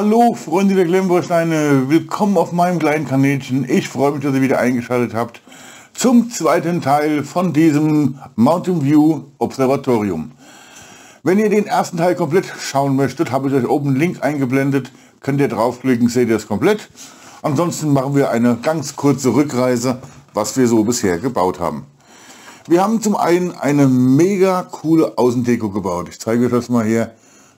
Hallo Freunde der Klemmbausteine, willkommen auf meinem kleinen Kanälchen. Ich freue mich, dass ihr wieder eingeschaltet habt zum zweiten Teil von diesem Mountain View Observatorium. Wenn ihr den ersten Teil komplett schauen möchtet, habe ich euch oben einen Link eingeblendet. Könnt ihr draufklicken, seht ihr es komplett. Ansonsten machen wir eine ganz kurze Rückreise, was wir so bisher gebaut haben. Wir haben zum einen eine mega coole Außendeko gebaut. Ich zeige euch das mal hier.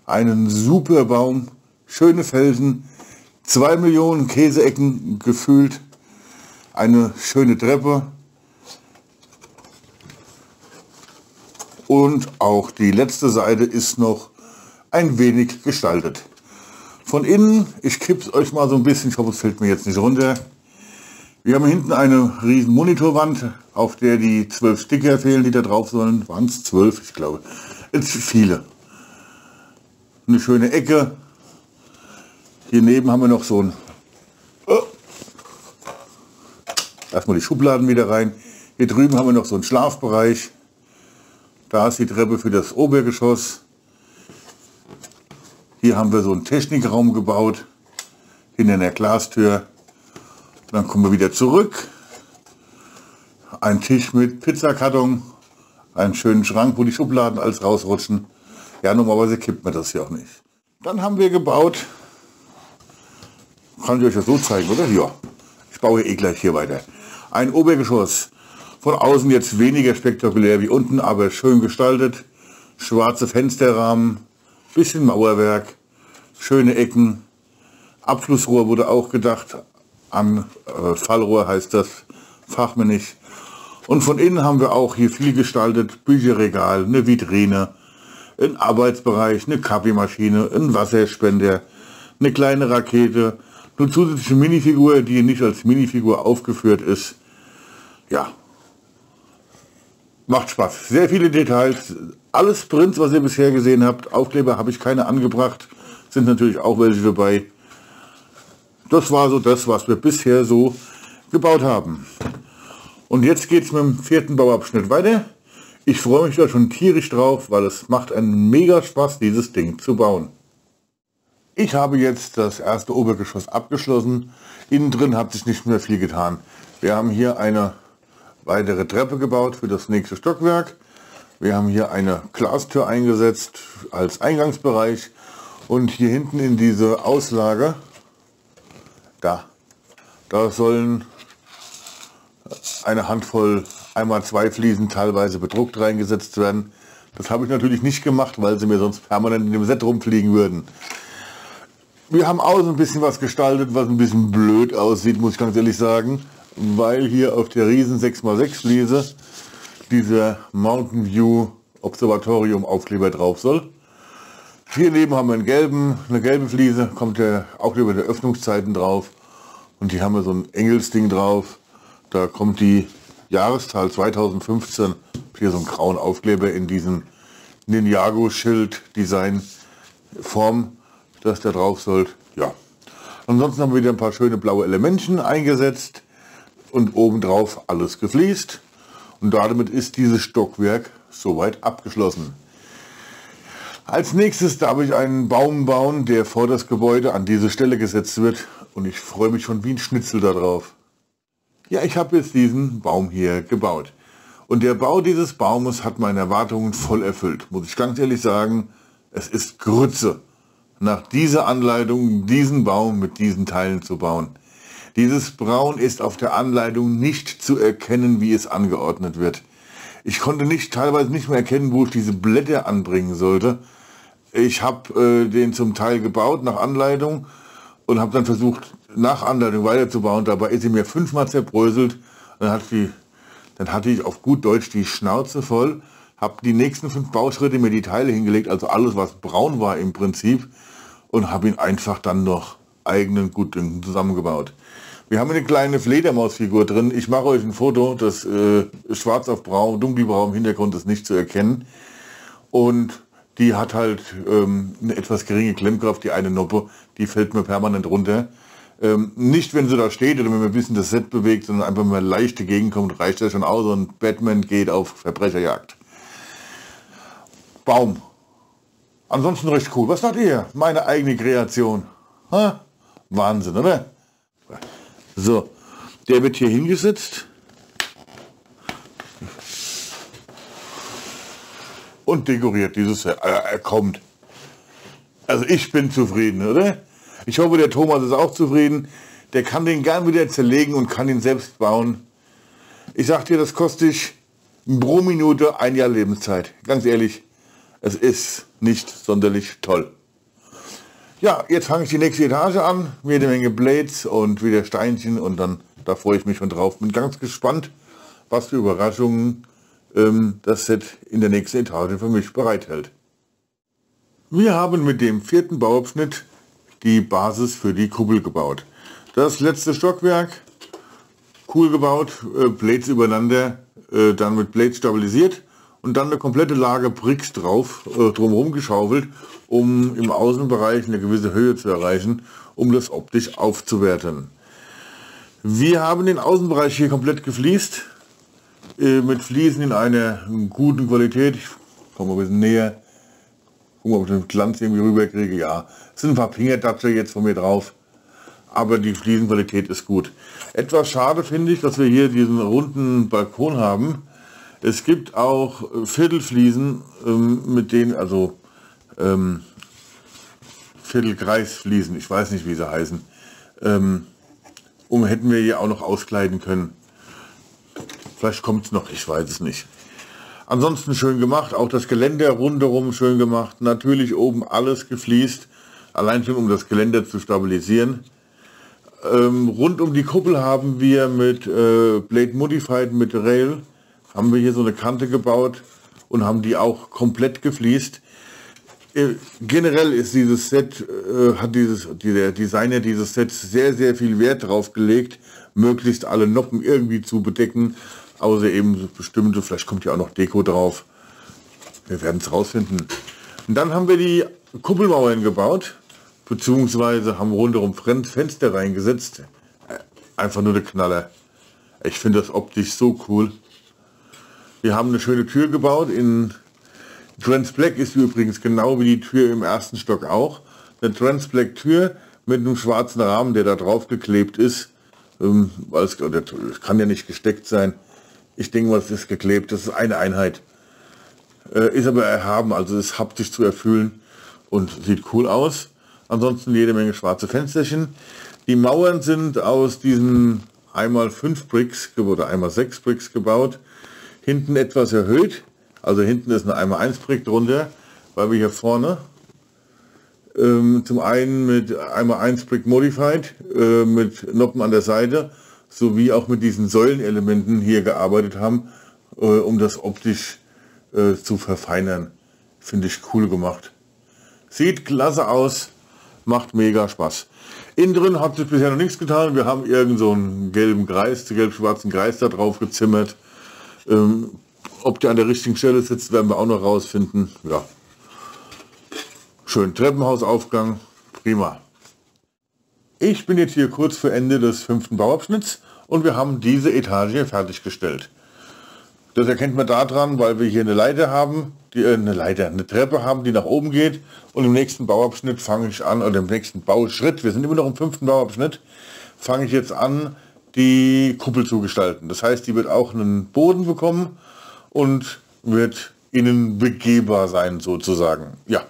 Einen super Baum, schöne Felsen, zwei Millionen Käseecken gefüllt, eine schöne Treppe, und auch die letzte Seite ist noch ein wenig gestaltet. Von innen, ich kipp's euch mal so ein bisschen, ich hoffe es fällt mir jetzt nicht runter. Wir haben hinten eine riesen Monitorwand, auf der die zwölf Sticker fehlen, die da drauf sollen. Waren es zwölf, ich glaube. Jetzt viele. Eine schöne Ecke. Hier neben haben wir noch so ein... Oh. Erstmal die Schubladen wieder rein. Hier drüben haben wir noch so einen Schlafbereich. Da ist die Treppe für das Obergeschoss. Hier haben wir so einen Technikraum gebaut, hinter der Glastür. Dann kommen wir wieder zurück. Ein Tisch mit Pizzakarton, einen schönen Schrank, wo die Schubladen alles rausrutschen. Ja, normalerweise kippt man das hier auch nicht. Dann haben wir gebaut, kann ich euch das so zeigen, oder? Ja, ich baue eh gleich hier weiter. Ein Obergeschoss von außen jetzt weniger spektakulär wie unten, aber schön gestaltet. Schwarze Fensterrahmen, bisschen Mauerwerk, schöne Ecken. Abflussrohr wurde auch gedacht. An äh, Fallrohr heißt das fachmännisch. Und von innen haben wir auch hier viel gestaltet. Bücherregal, eine Vitrine, ein Arbeitsbereich, eine Kaffeemaschine, ein Wasserspender, eine kleine Rakete, eine zusätzliche Minifigur, die nicht als Minifigur aufgeführt ist. Ja, Macht Spaß. Sehr viele Details. Alles Prints, was ihr bisher gesehen habt. Aufkleber habe ich keine angebracht. Sind natürlich auch welche dabei. Das war so das, was wir bisher so gebaut haben. Und jetzt geht es mit dem vierten Bauabschnitt weiter. Ich freue mich da schon tierisch drauf, weil es macht einen mega Spaß, dieses Ding zu bauen. Ich habe jetzt das erste Obergeschoss abgeschlossen. Innen drin hat sich nicht mehr viel getan. Wir haben hier eine weitere Treppe gebaut für das nächste Stockwerk. Wir haben hier eine Glastür eingesetzt als Eingangsbereich und hier hinten in diese Auslage, da, da sollen eine Handvoll einmal zwei Fliesen teilweise bedruckt reingesetzt werden. Das habe ich natürlich nicht gemacht, weil sie mir sonst permanent in dem Set rumfliegen würden. Wir haben außen ein bisschen was gestaltet, was ein bisschen blöd aussieht, muss ich ganz ehrlich sagen weil hier auf der riesen 6x6 Fliese dieser Mountain View Observatorium Aufkleber drauf soll. Hier neben haben wir einen gelben, eine gelbe Fliese, kommt der auch über der Öffnungszeiten drauf. Und hier haben wir so ein Engelsding drauf. Da kommt die Jahreszahl 2015, hier so ein grauen Aufkleber in diesem Ninjago-Schild-Design Dass der drauf soll. Ja. Ansonsten haben wir wieder ein paar schöne blaue Elementchen eingesetzt und obendrauf alles gefliest. Und damit ist dieses Stockwerk soweit abgeschlossen. Als nächstes darf ich einen Baum bauen, der vor das Gebäude an diese Stelle gesetzt wird. Und ich freue mich schon wie ein Schnitzel darauf. Ja, ich habe jetzt diesen Baum hier gebaut. Und der Bau dieses Baumes hat meine Erwartungen voll erfüllt. Muss ich ganz ehrlich sagen, es ist Grütze, nach dieser Anleitung diesen Baum mit diesen Teilen zu bauen. Dieses Braun ist auf der Anleitung nicht zu erkennen, wie es angeordnet wird. Ich konnte nicht, teilweise nicht mehr erkennen, wo ich diese Blätter anbringen sollte. Ich habe äh, den zum Teil gebaut nach Anleitung und habe dann versucht, nach Anleitung weiterzubauen. Dabei ist sie mir fünfmal zerbröselt. Dann, hat die, dann hatte ich auf gut Deutsch die Schnauze voll, habe die nächsten fünf Bauschritte mir die Teile hingelegt, also alles, was braun war im Prinzip, und habe ihn einfach dann noch eigenen Gutdünken zusammengebaut. Wir haben eine kleine Fledermausfigur drin. Ich mache euch ein Foto, das äh, schwarz auf braun, dunkelbraun im Hintergrund ist nicht zu erkennen. Und die hat halt ähm, eine etwas geringe Klemmkraft, die eine Noppe, die fällt mir permanent runter. Ähm, nicht, wenn sie da steht oder wenn man ein bisschen das Set bewegt, sondern einfach, man leicht dagegen kommt, reicht das schon aus und Batman geht auf Verbrecherjagd. Baum. Ansonsten recht cool. Was sagt ihr? Meine eigene Kreation. Ha? Wahnsinn, oder? So, der wird hier hingesetzt. Und dekoriert dieses, äh, er kommt. Also ich bin zufrieden, oder? Ich hoffe, der Thomas ist auch zufrieden. Der kann den gern wieder zerlegen und kann ihn selbst bauen. Ich sag dir, das kostet pro Minute ein Jahr Lebenszeit. Ganz ehrlich, es ist nicht sonderlich toll. Ja, jetzt fange ich die nächste Etage an. Jede Menge Blades und wieder Steinchen und dann, da freue ich mich schon drauf. Bin ganz gespannt, was für Überraschungen ähm, das Set in der nächsten Etage für mich bereithält. Wir haben mit dem vierten Bauabschnitt die Basis für die Kuppel gebaut. Das letzte Stockwerk, cool gebaut, äh, Blades übereinander, äh, dann mit Blades stabilisiert und dann eine komplette Lage Bricks drauf, äh, drumherum geschaufelt, um im Außenbereich eine gewisse Höhe zu erreichen, um das optisch aufzuwerten. Wir haben den Außenbereich hier komplett gefliest, äh, mit Fliesen in einer guten Qualität. Ich komme ein bisschen näher, gucken, ob ich den Glanz irgendwie rüberkriege. Ja, es sind ein paar Fingerdatsche jetzt von mir drauf, aber die Fliesenqualität ist gut. Etwas schade finde ich, dass wir hier diesen runden Balkon haben, es gibt auch äh, Viertelfliesen, ähm, mit denen, also ähm, Viertelkreisfliesen, ich weiß nicht, wie sie heißen, ähm, um hätten wir hier auch noch auskleiden können. Vielleicht kommt es noch, ich weiß es nicht. Ansonsten schön gemacht, auch das Geländer rundherum schön gemacht. Natürlich oben alles gefliest, allein schon um das Geländer zu stabilisieren. Ähm, rund um die Kuppel haben wir mit äh, Blade Modified mit Rail haben wir hier so eine Kante gebaut und haben die auch komplett gefliest. Äh, generell ist dieses Set, äh, hat dieses, der Designer dieses Sets sehr, sehr viel Wert drauf gelegt, möglichst alle Noppen irgendwie zu bedecken, außer eben bestimmte, vielleicht kommt ja auch noch Deko drauf. Wir werden es rausfinden. Und dann haben wir die Kuppelmauern gebaut, beziehungsweise haben rundherum Fenster reingesetzt. Äh, einfach nur der Knaller. Ich finde das optisch so cool. Wir haben eine schöne Tür gebaut. In Trans Black ist übrigens genau wie die Tür im ersten Stock auch. Eine Trans Black Tür mit einem schwarzen Rahmen, der da drauf geklebt ist. Ähm, das kann ja nicht gesteckt sein. Ich denke mal, es ist geklebt. Das ist eine Einheit. Äh, ist aber erhaben, also ist haptisch zu erfüllen und sieht cool aus. Ansonsten jede Menge schwarze Fensterchen. Die Mauern sind aus diesen einmal 5 Bricks oder einmal 6 Bricks gebaut hinten etwas erhöht. Also hinten ist eine einmal 1 Brick drunter, weil wir hier vorne ähm, zum einen mit einmal 1 Brick Modified, äh, mit Noppen an der Seite, sowie auch mit diesen Säulenelementen hier gearbeitet haben, äh, um das optisch äh, zu verfeinern. Finde ich cool gemacht. Sieht klasse aus, macht mega Spaß. Innen drin hat sich bisher noch nichts getan. Wir haben irgend so einen gelben Kreis, gelb-schwarzen Kreis da drauf gezimmert. Ähm, ob der an der richtigen Stelle sitzt, werden wir auch noch rausfinden. Ja. Schön Treppenhausaufgang, prima. Ich bin jetzt hier kurz vor Ende des fünften Bauabschnitts und wir haben diese Etage fertiggestellt. Das erkennt man daran, weil wir hier eine Leiter haben, die, äh, eine Leiter, eine Treppe haben, die nach oben geht. Und im nächsten Bauabschnitt fange ich an, oder im nächsten Bauschritt, wir sind immer noch im fünften Bauabschnitt, fange ich jetzt an, die Kuppel zu gestalten. Das heißt, die wird auch einen Boden bekommen und wird innen begehbar sein sozusagen. Ja.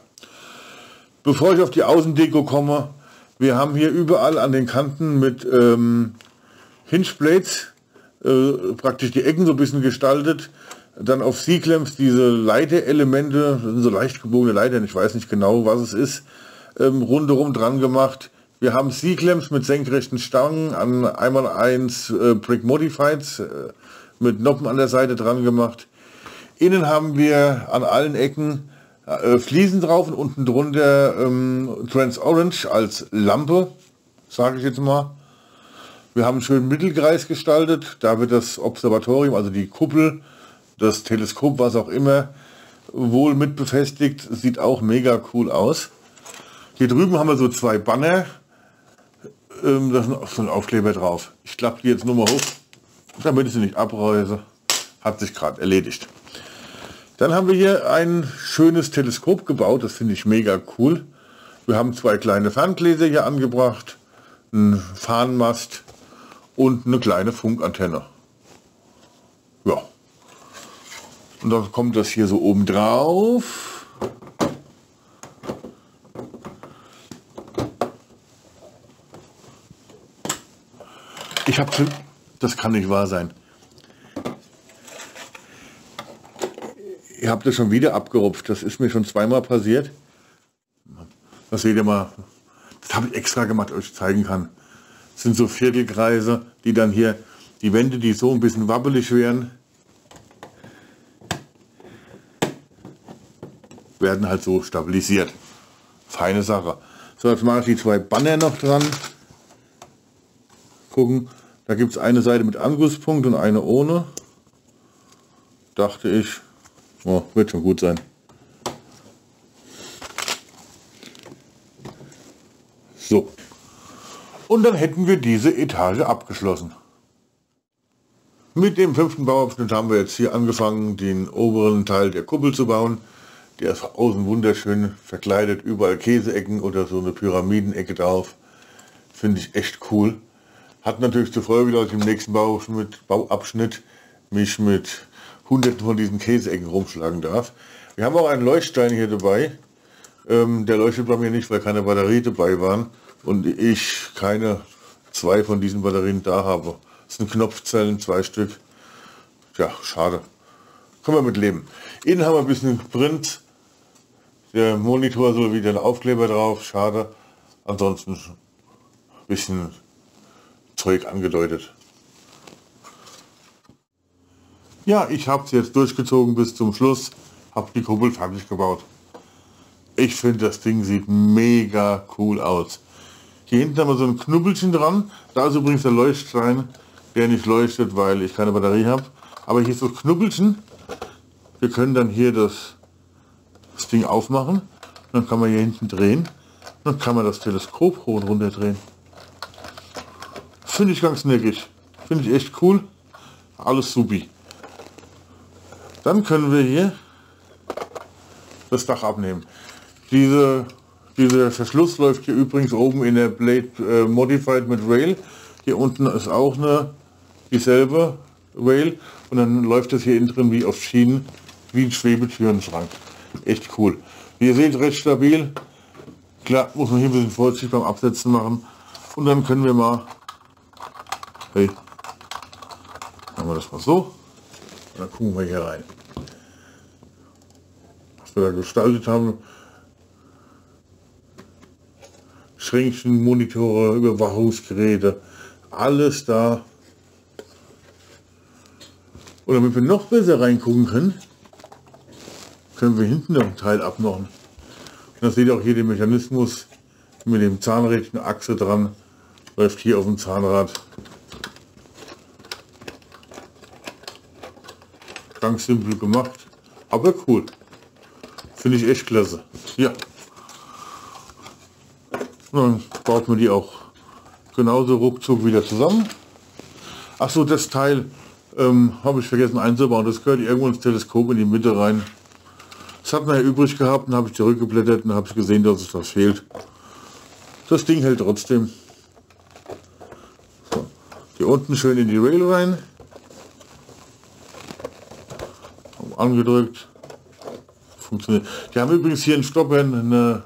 Bevor ich auf die Außendeko komme, wir haben hier überall an den Kanten mit ähm, Hingeblades äh, praktisch die Ecken so ein bisschen gestaltet. Dann auf C-Clamps diese Leiterelemente, so leicht gebogene Leitern, ich weiß nicht genau, was es ist, ähm, rundherum dran gemacht. Wir haben C-Clamps mit senkrechten Stangen an einmal eins äh, Brick Modifieds äh, mit Noppen an der Seite dran gemacht. Innen haben wir an allen Ecken äh, Fliesen drauf und unten drunter ähm, Trans Orange als Lampe, sage ich jetzt mal. Wir haben einen schönen Mittelkreis gestaltet. Da wird das Observatorium, also die Kuppel, das Teleskop, was auch immer, wohl mit befestigt. Sieht auch mega cool aus. Hier drüben haben wir so zwei Banner ähm, da ist so ein Aufkleber drauf. Ich klappe die jetzt nur mal hoch, damit ich sie nicht abreise. Hat sich gerade erledigt. Dann haben wir hier ein schönes Teleskop gebaut, das finde ich mega cool. Wir haben zwei kleine Ferngläser hier angebracht, einen Fahnenmast und eine kleine Funkantenne. Ja. Und dann kommt das hier so oben drauf. Ich habe, das kann nicht wahr sein. Ihr habt es schon wieder abgerupft. Das ist mir schon zweimal passiert. Das seht ihr mal. Das habe ich extra gemacht, euch zeigen kann. Das sind so Viertelkreise, die dann hier, die Wände, die so ein bisschen wabbelig wären, werden halt so stabilisiert. Feine Sache. So, jetzt mache ich die zwei Banner noch dran. Gucken, da gibt es eine Seite mit Angusspunkt und eine ohne. Dachte ich, oh, wird schon gut sein. So. Und dann hätten wir diese Etage abgeschlossen. Mit dem fünften Bauabschnitt haben wir jetzt hier angefangen, den oberen Teil der Kuppel zu bauen. Der ist außen wunderschön verkleidet, überall Käseecken oder so eine Pyramidenecke drauf. Finde ich echt cool. Hat natürlich zur ich im nächsten Bauabschnitt, Bauabschnitt mich mit hunderten von diesen Käseecken rumschlagen darf. Wir haben auch einen Leuchtstein hier dabei. Ähm, der leuchtet bei mir nicht, weil keine Batterie dabei waren und ich keine zwei von diesen Batterien da habe. Das sind Knopfzellen, zwei Stück. Ja, schade. Können wir mit leben. Innen haben wir ein bisschen Print. Der Monitor soll wieder ein Aufkleber drauf. Schade. Ansonsten ein bisschen Zeug angedeutet. Ja, ich habe es jetzt durchgezogen bis zum Schluss. Habe die Kuppel fertig gebaut. Ich finde, das Ding sieht mega cool aus. Hier hinten haben wir so ein Knubbelchen dran. Da ist übrigens der Leuchtstein, der nicht leuchtet, weil ich keine Batterie habe. Aber hier ist so ein Knubbelchen. Wir können dann hier das, das Ding aufmachen. Dann kann man hier hinten drehen. Dann kann man das Teleskop hoch und runter drehen. Finde ich ganz neckig. Finde ich echt cool. Alles supi. Dann können wir hier das Dach abnehmen. Diese dieser Verschluss läuft hier übrigens oben in der Blade äh, Modified mit Rail. Hier unten ist auch eine dieselbe Rail und dann läuft das hier innen drin wie auf Schienen, wie ein Schwebetürenschrank. Echt cool. Wie ihr seht, recht stabil. Klar, muss man hier ein bisschen vorsichtig beim Absetzen machen. Und dann können wir mal, hey, machen wir das mal so. Und dann gucken wir hier rein. Was wir da gestaltet haben, Schränkchen, Monitore, Überwachungsgeräte, alles da. Und damit wir noch besser reingucken können, können wir hinten noch ein Teil abmachen. Und das seht ihr auch hier den Mechanismus mit dem Zahnrädchen Achse dran, läuft hier auf dem Zahnrad. Ganz simpel gemacht, aber cool. Finde ich echt klasse. Ja. Dann baut man die auch genauso ruckzuck wieder zusammen. Ach so, das Teil ähm, habe ich vergessen einzubauen. Das gehört irgendwo ins Teleskop in die Mitte rein. Das hat man ja übrig gehabt und habe ich zurückgeblättert und habe ich gesehen, dass es das fehlt. Das Ding hält trotzdem. So. Hier unten schön in die Rail rein. Angedrückt. Funktioniert. Die haben übrigens hier in Stoppern eine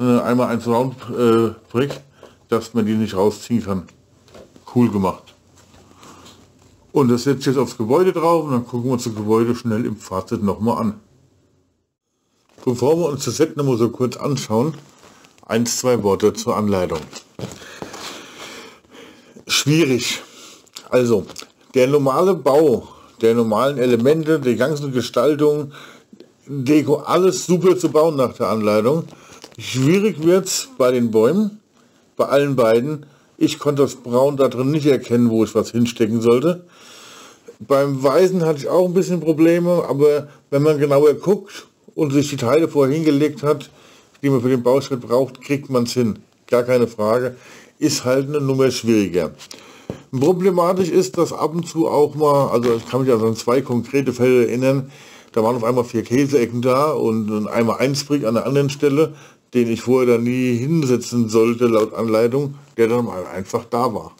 äh, einmal ein Round äh, Brick, dass man die nicht rausziehen kann. Cool gemacht. Und das setzt jetzt aufs Gebäude drauf und dann gucken wir uns das Gebäude schnell im Fazit nochmal an. Bevor wir uns das Set nochmal so kurz anschauen, eins, zwei Worte zur Anleitung. Schwierig. Also, der normale Bau der normalen Elemente, die ganze Gestaltung, Deko, alles super zu bauen nach der Anleitung. Schwierig wird es bei den Bäumen, bei allen beiden. Ich konnte das Braun da drin nicht erkennen, wo ich was hinstecken sollte. Beim Weißen hatte ich auch ein bisschen Probleme, aber wenn man genauer guckt und sich die Teile vorher hingelegt hat, die man für den Bauschritt braucht, kriegt man es hin. Gar keine Frage. Ist halt eine Nummer schwieriger. Problematisch ist, dass ab und zu auch mal, also ich kann mich an zwei konkrete Fälle erinnern, da waren auf einmal vier Käseecken da und einmal Einsbrick an der anderen Stelle den ich vorher da nie hinsetzen sollte laut Anleitung, der dann mal einfach da war.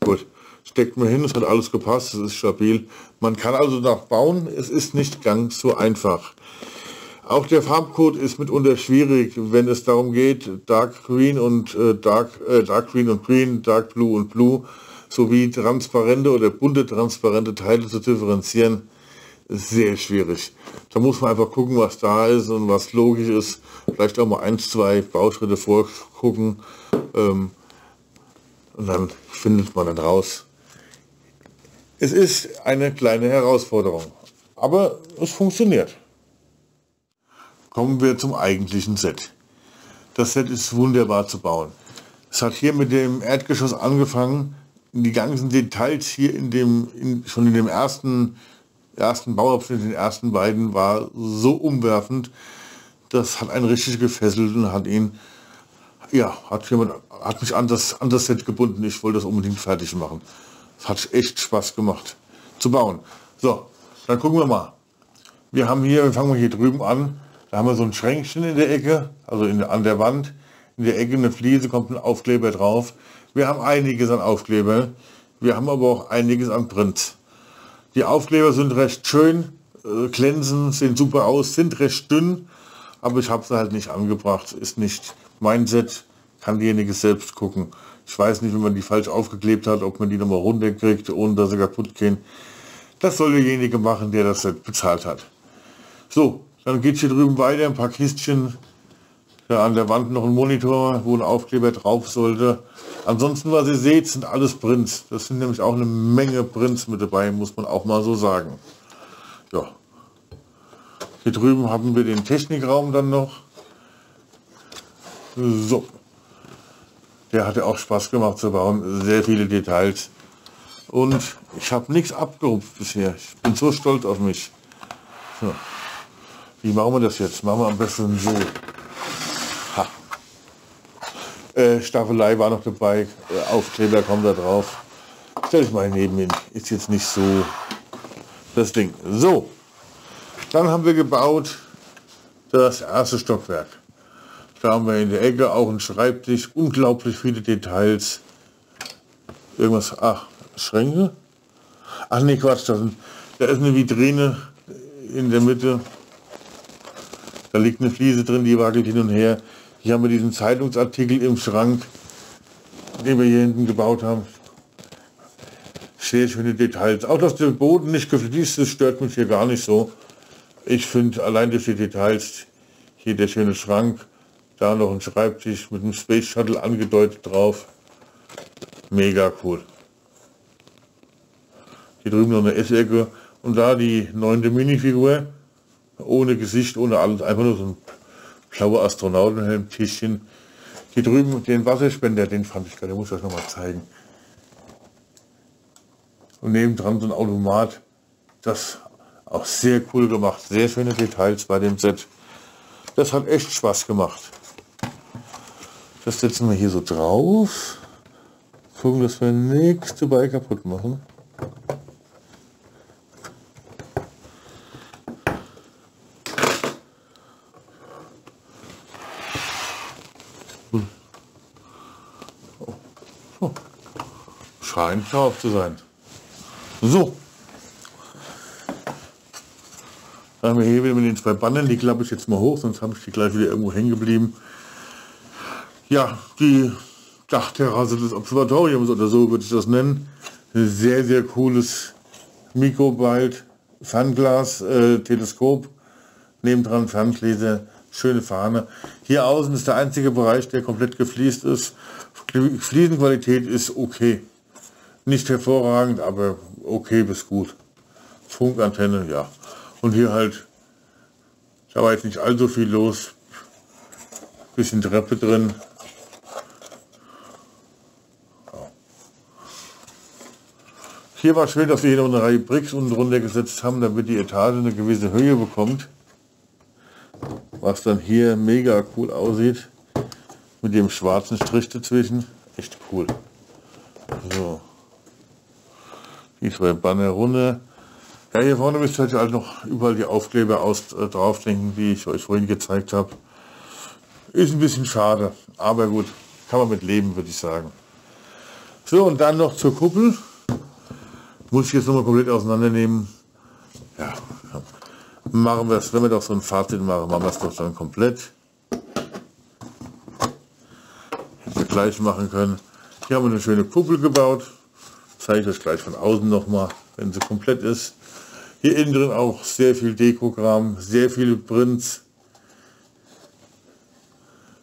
Gut, steckt man hin, es hat alles gepasst, es ist stabil. Man kann also nachbauen, es ist nicht ganz so einfach. Auch der Farbcode ist mitunter schwierig, wenn es darum geht, Dark Green und äh, Dark, äh, Dark Green und Green, Dark Blue und Blue sowie transparente oder bunte transparente Teile zu differenzieren, ist sehr schwierig. Da muss man einfach gucken, was da ist und was logisch ist. Vielleicht auch mal ein, zwei Bauschritte vorgucken ähm, und dann findet man dann raus. Es ist eine kleine Herausforderung, aber es funktioniert. Kommen wir zum eigentlichen Set. Das Set ist wunderbar zu bauen. Es hat hier mit dem Erdgeschoss angefangen. Die ganzen Details hier in dem, in, schon in dem ersten, ersten Bauabschnitt, den ersten beiden, war so umwerfend. Das hat einen richtig gefesselt und hat ihn, ja, hat jemand, hat mich an das, an das Set gebunden. Ich wollte das unbedingt fertig machen. Es hat echt Spaß gemacht zu bauen. So, dann gucken wir mal. Wir haben hier, wir fangen wir hier drüben an. Da haben wir so ein Schränkchen in der Ecke, also in, an der Wand. In der Ecke eine Fliese, kommt ein Aufkleber drauf. Wir haben einiges an Aufkleber. Wir haben aber auch einiges an Prints. Die Aufkleber sind recht schön, äh, glänzen, sehen super aus, sind recht dünn, aber ich habe sie halt nicht angebracht. Ist nicht mein Set, kann diejenige selbst gucken. Ich weiß nicht, wenn man die falsch aufgeklebt hat, ob man die nochmal runterkriegt, ohne dass sie kaputt gehen. Das soll derjenige machen, der das Set bezahlt hat. So, dann geht hier drüben weiter, ein paar Kistchen. Ja, an der Wand noch ein Monitor, wo ein Aufkleber drauf sollte. Ansonsten, was ihr seht, sind alles Prints. Das sind nämlich auch eine Menge Prints mit dabei, muss man auch mal so sagen. Ja. Hier drüben haben wir den Technikraum dann noch. So. Der hatte auch Spaß gemacht zu bauen. Sehr viele Details. Und ich habe nichts abgerupft bisher. Ich bin so stolz auf mich. So. Wie machen wir das jetzt? Machen wir am besten so. Äh, Staffelei war noch dabei, äh, Aufkleber kommt da drauf. Stell ich mal neben ihn. Ist jetzt nicht so das Ding. So, dann haben wir gebaut das erste Stockwerk. Da haben wir in der Ecke auch einen Schreibtisch, unglaublich viele Details. Irgendwas, ach, Schränke? Ach nee, Quatsch, da ist eine Vitrine in der Mitte. Da liegt eine Fliese drin, die wackelt hin und her. Hier haben wir diesen Zeitungsartikel im Schrank, den wir hier hinten gebaut haben. Sehr schöne Details. Auch dass der Boden nicht gefliest ist, stört mich hier gar nicht so. Ich finde allein durch die Details, hier der schöne Schrank, da noch ein Schreibtisch mit einem Space Shuttle angedeutet drauf. Mega cool. Hier drüben noch eine Essecke und da die neunte Minifigur ohne Gesicht, ohne alles, einfach nur so ein blauer Astronautenhelm, Tischchen. Hier drüben den Wasserspender, den fand ich gerade, den muss ich euch noch mal zeigen. Und nebendran so ein Automat, das auch sehr cool gemacht, sehr schöne Details bei dem Set. Das hat echt Spaß gemacht. Das setzen wir hier so drauf. Gucken, dass wir nichts dabei kaputt machen. Scheint drauf zu sein. So. Dann haben wir hier wieder mit den zwei Bannern, die klappe ich jetzt mal hoch, sonst habe ich die gleich wieder irgendwo hängen geblieben. Ja, die Dachterrasse des Observatoriums oder so würde ich das nennen. Sehr, sehr cooles Mikrobild, Fernglas, äh, Teleskop, nebendran Ferngläser, schöne Fahne. Hier außen ist der einzige Bereich, der komplett gefliest ist. Fliesenqualität ist okay. Nicht hervorragend, aber okay bis gut. Funkantenne, ja. Und hier halt, da war jetzt nicht allzu viel los. Bisschen Treppe drin. Hier war schön, dass wir hier noch eine Reihe Bricks unten drunter gesetzt haben, damit die Etage eine gewisse Höhe bekommt. Was dann hier mega cool aussieht. Mit dem schwarzen Strich dazwischen. Echt cool. So. Die zwei Banner runter. Ja, hier vorne müsst ihr halt noch überall die Aufkleber aus, äh, draufdenken, wie ich euch vorhin gezeigt habe. Ist ein bisschen schade, aber gut, kann man mit leben, würde ich sagen. So, und dann noch zur Kuppel. Muss ich jetzt nochmal komplett auseinandernehmen. Ja, machen wir es, wenn wir doch so ein Fazit machen, machen wir es doch dann komplett. Hätten gleich machen können. Hier haben wir eine schöne Kuppel gebaut. Zeige ich euch gleich von außen nochmal, wenn sie komplett ist. Hier innen drin auch sehr viel Dekogramm, sehr viele Prints.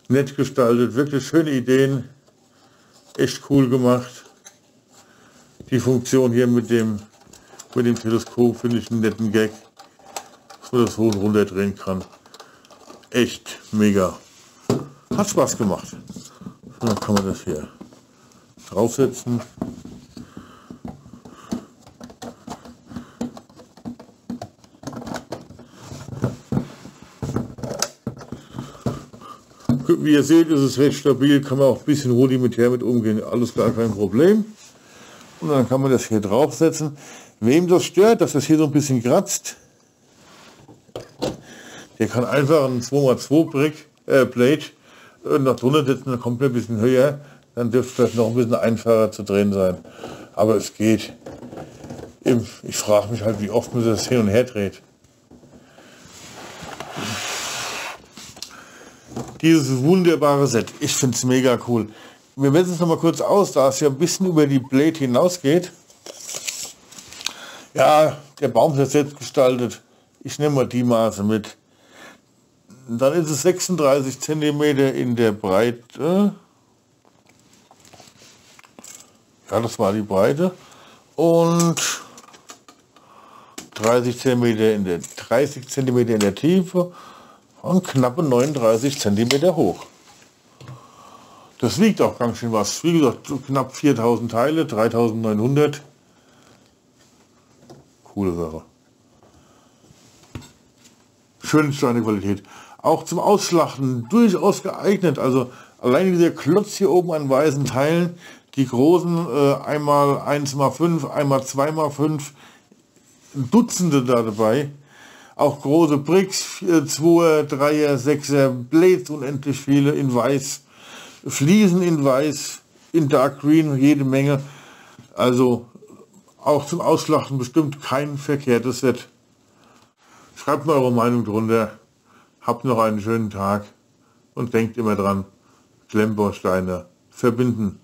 Nett gestaltet, wirklich schöne Ideen. Echt cool gemacht. Die Funktion hier mit dem, mit dem Teleskop finde ich einen netten Gag, dass man das hoch und runter drehen kann. Echt mega. Hat Spaß gemacht. So, dann kann man das hier draufsetzen. Wie ihr seht, ist es recht stabil, kann man auch ein bisschen rudimentär mit umgehen, alles gar kein Problem. Und dann kann man das hier draufsetzen. Wem das stört, dass das hier so ein bisschen kratzt, der kann einfach ein 2x2 Brick, äh, Plate äh, noch drunter setzen, dann kommt er ein bisschen höher, dann dürfte das noch ein bisschen einfacher zu drehen sein. Aber es geht. Ich frage mich halt, wie oft man das hin und her dreht. Dieses wunderbare Set, ich finde es mega cool. Wir messen es noch mal kurz aus, da es ja ein bisschen über die Blade hinausgeht. Ja, der Baum ist jetzt gestaltet. Ich nehme mal die Maße mit. Dann ist es 36 cm in der Breite. Ja, das war die Breite. Und 30 cm in der 30 cm in der Tiefe und knappe 39 cm hoch. Das wiegt auch ganz schön was. Wie gesagt, knapp 4000 Teile, 3900. Coole Sache. Schöne Steinequalität. Auch zum Ausschlachten durchaus geeignet. Also allein dieser Klotz hier oben an weißen Teilen, die großen äh, einmal 1x5, einmal 2x5, Dutzende da dabei. Auch große Bricks, 2er, 3er, 6er, Blades unendlich viele in weiß Fliesen in Weiß, in Dark Green, jede Menge. Also auch zum Ausschlachten bestimmt kein verkehrtes Set. Schreibt mal eure Meinung drunter. Habt noch einen schönen Tag und denkt immer dran, Klemmbausteine verbinden.